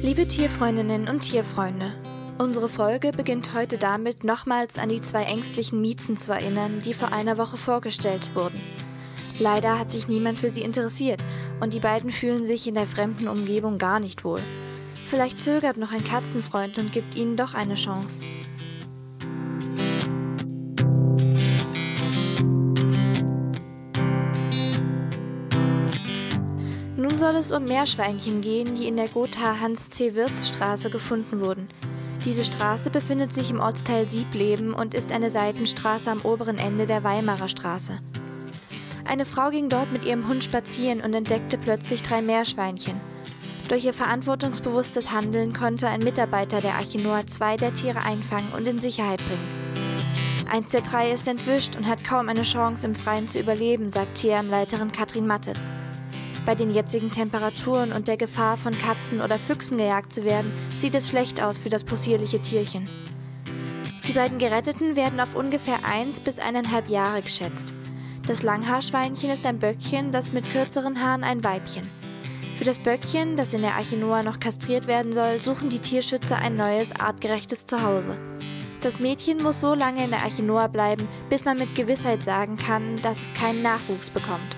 Liebe Tierfreundinnen und Tierfreunde, unsere Folge beginnt heute damit, nochmals an die zwei ängstlichen Miezen zu erinnern, die vor einer Woche vorgestellt wurden. Leider hat sich niemand für sie interessiert und die beiden fühlen sich in der fremden Umgebung gar nicht wohl. Vielleicht zögert noch ein Katzenfreund und gibt ihnen doch eine Chance. Nun soll es um Meerschweinchen gehen, die in der Gotha Hans C. Wirz Straße gefunden wurden. Diese Straße befindet sich im Ortsteil Siebleben und ist eine Seitenstraße am oberen Ende der Weimarer Straße. Eine Frau ging dort mit ihrem Hund spazieren und entdeckte plötzlich drei Meerschweinchen. Durch ihr verantwortungsbewusstes Handeln konnte ein Mitarbeiter der Archinoa zwei der Tiere einfangen und in Sicherheit bringen. Eins der drei ist entwischt und hat kaum eine Chance, im Freien zu überleben, sagt Tierheimleiterin Katrin Mattes. Bei den jetzigen Temperaturen und der Gefahr, von Katzen oder Füchsen gejagt zu werden, sieht es schlecht aus für das possierliche Tierchen. Die beiden Geretteten werden auf ungefähr eins bis eineinhalb Jahre geschätzt. Das Langhaarschweinchen ist ein Böckchen, das mit kürzeren Haaren ein Weibchen. Für das Böckchen, das in der Archinoa noch kastriert werden soll, suchen die Tierschützer ein neues, artgerechtes Zuhause. Das Mädchen muss so lange in der Archinoa bleiben, bis man mit Gewissheit sagen kann, dass es keinen Nachwuchs bekommt.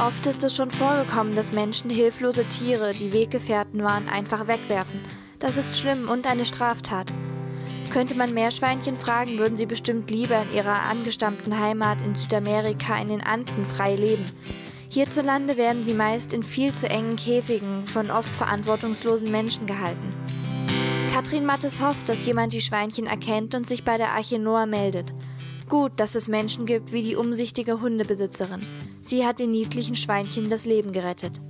Oft ist es schon vorgekommen, dass Menschen hilflose Tiere, die Weggefährten waren, einfach wegwerfen. Das ist schlimm und eine Straftat. Könnte man Meerschweinchen fragen, würden sie bestimmt lieber in ihrer angestammten Heimat in Südamerika in den Anden frei leben. Hierzulande werden sie meist in viel zu engen Käfigen von oft verantwortungslosen Menschen gehalten. Katrin Mattes hofft, dass jemand die Schweinchen erkennt und sich bei der Arche Noah meldet. Gut, dass es Menschen gibt wie die umsichtige Hundebesitzerin. Sie hat den niedlichen Schweinchen das Leben gerettet.